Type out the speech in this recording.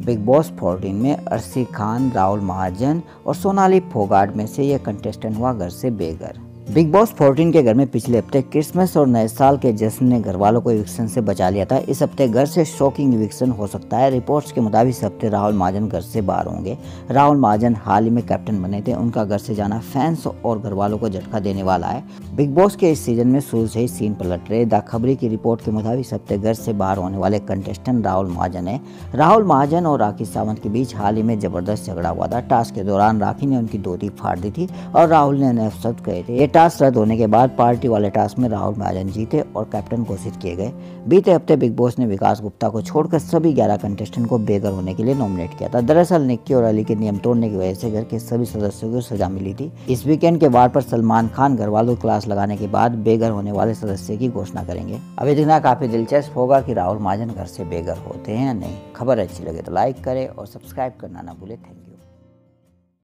Big boss 14 में अर्शी खान, राहुल महाजन और सोनाली फोगाट में से यह कंटेस्टेंट हुआ घर से बेघर। बिग बॉस 14 के घर में पिछले हफ़्ते क्रिसमस और नए साल के जश्न ने घर वालों को इविक्शन से बचा लिया था। इस हफ़्ते घर से शॉकिंग इविक्शन हो सकता है। रिपोर्ट्स के मुताबिक इस हफ़्ते राहुल महाजन घर से बाहर होंगे। राहुल महाजन हाल ही में कैप्टन बने थे। उनका घर से जाना फैंस और घर वालों को झटका देने वाला है। बिग बॉस के इस सीज़न में शुरू से ही सीन पलट रहे। द खबरी की रिपोर्ट के मुताबिक इस हफ़्ते घर से बाहर होने वाले कंटेस्टेंट राहुल महाजन है। राहुल महाजन और राखी सावंत के बीच हाल ही में ज़बरदस्त झगड़ा हुआ था। टास्क के दौरान राखी ने उनकी धोती फाड़ दी थी और राहुल ने नफसत कहे थे। टास्क रद्द होने के बाद पार्टी वाले टास्क में राहुल महाजन जीते और कैप्टन घोषित किए गए। बीते हफ़्ते बिग बॉस ने विकास गुप्ता को छोड़कर सभी ग्यारह कंटेस्टेंट को बेघर होने के लिए नॉमिनेट किया था। दरअसल निक्की और अली के नियम तोड़ने की वजह से घर के सभी सदस्यों को सजा मिली थी। इस वीकेंड के वार पर सलमान खान घर वालों क्लास लगाने के बाद बेघर होने वाले सदस्य की घोषणा करेंगे। अभी देखना काफ़ी दिलचस्प होगा की राहुल महाजन घर से बेघर होते हैं या नहीं। खबर अच्छी लगे तो लाइक करे और सब्सक्राइब करना ना भूले। Thank you